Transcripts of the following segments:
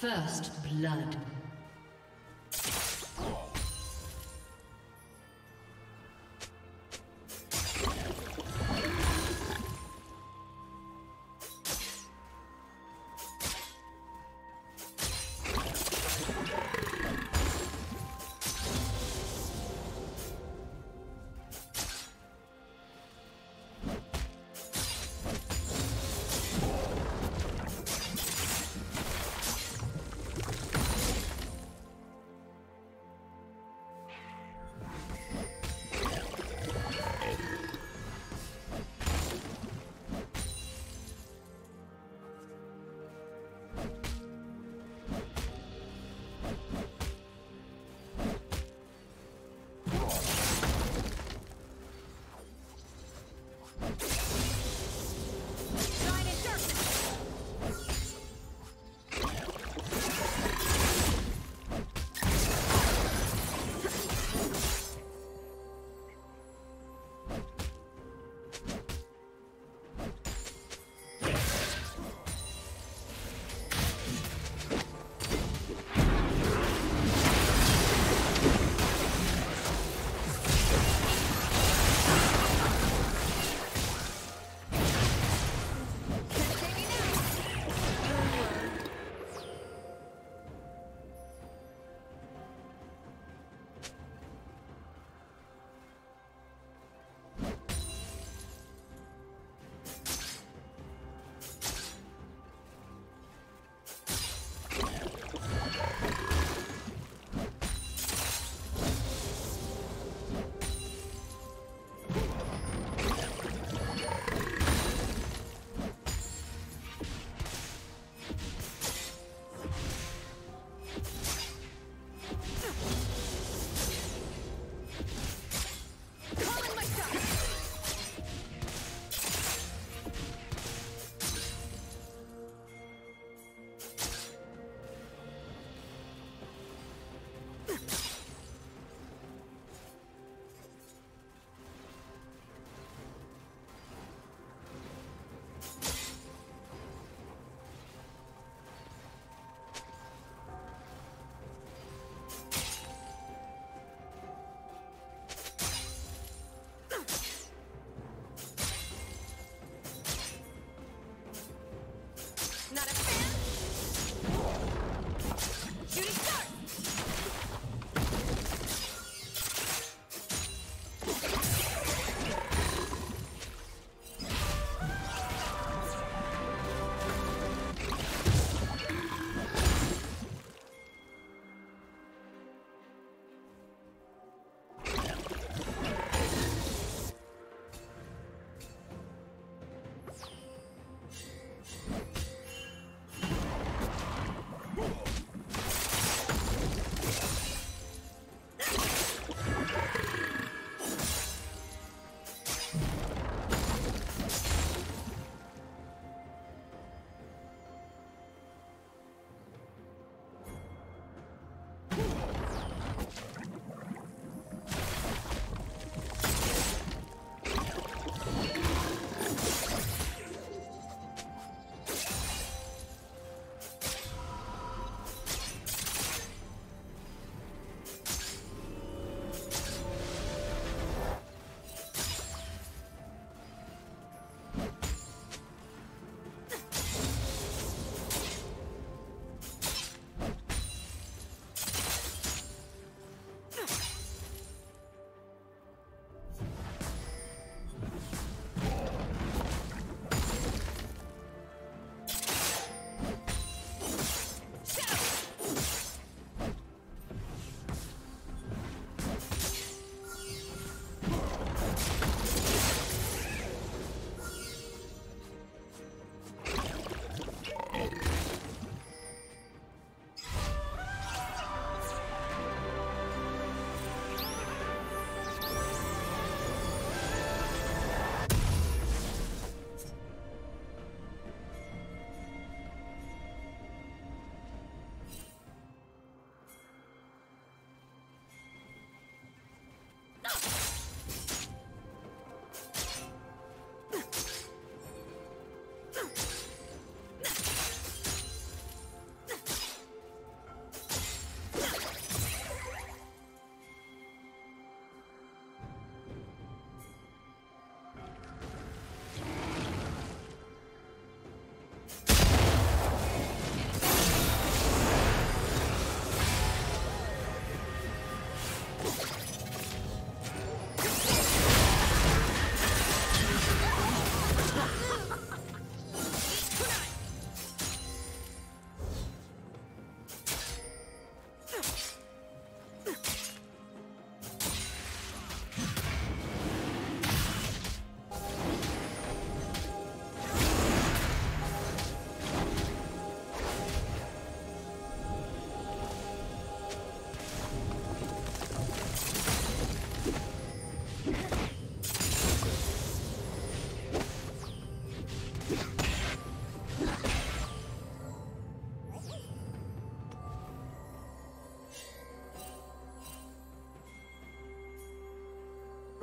First blood.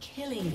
Killing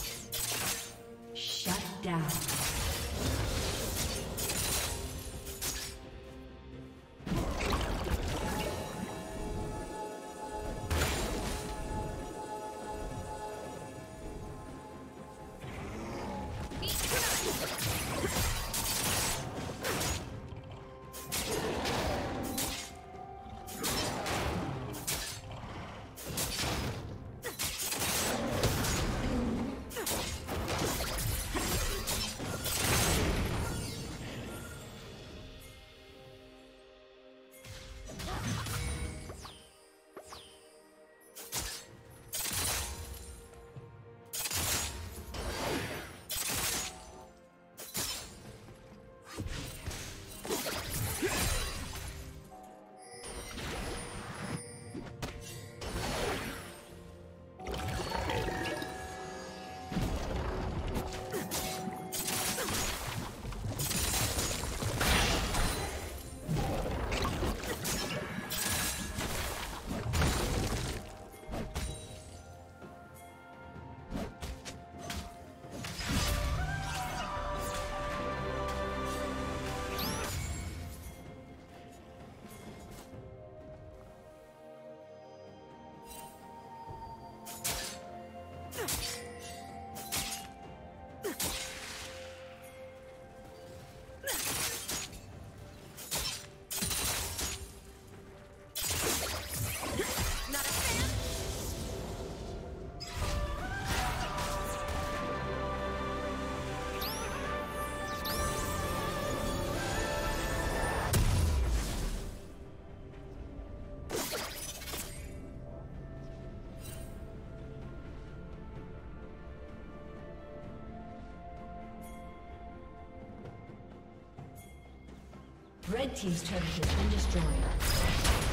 Red Team's turret has been destroyed.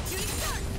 Killing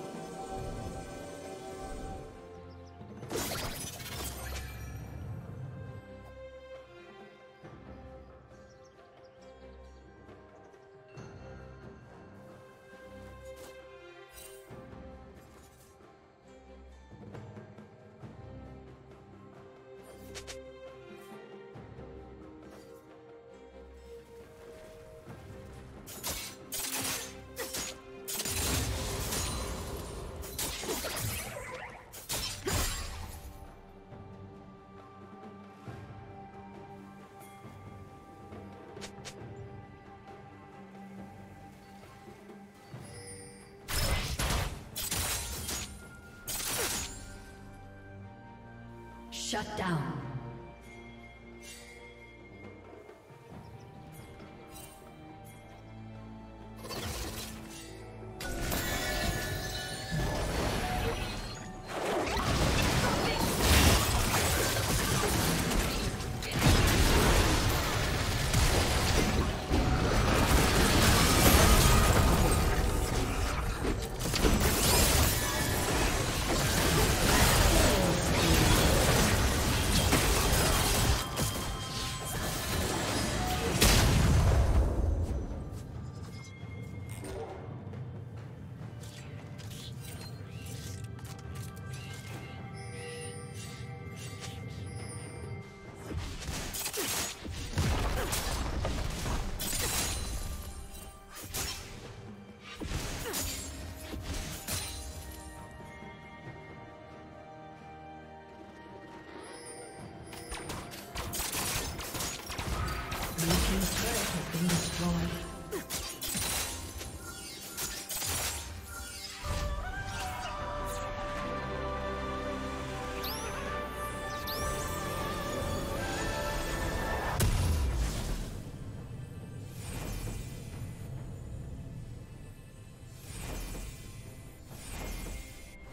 Shut down.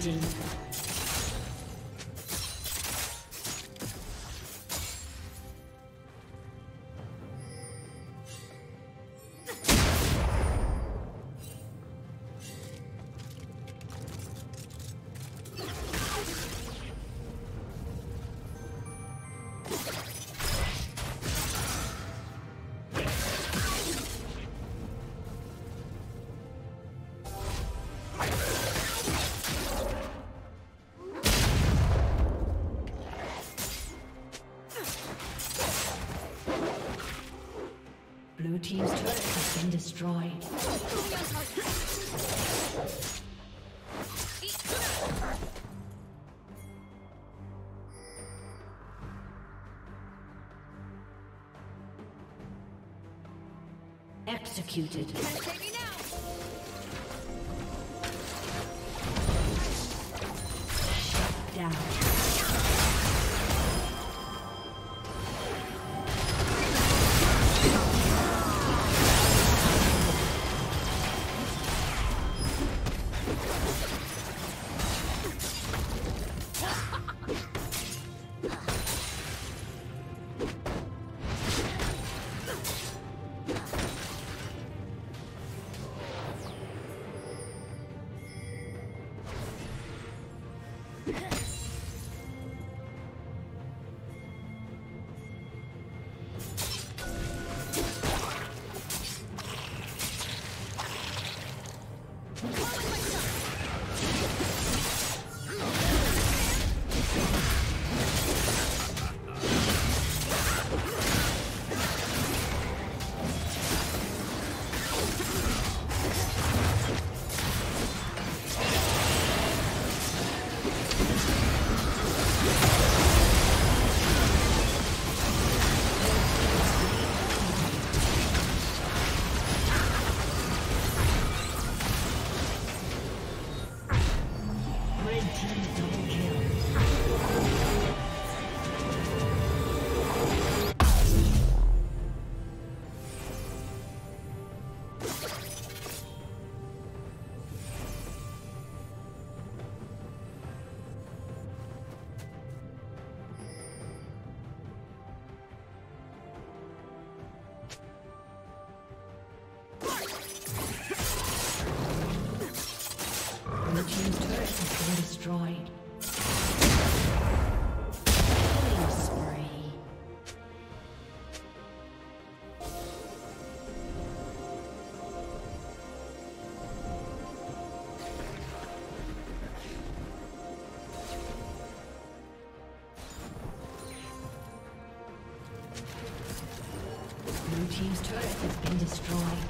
Legend. Team's turret has been destroyed. Executed. Shut down. Destroyed.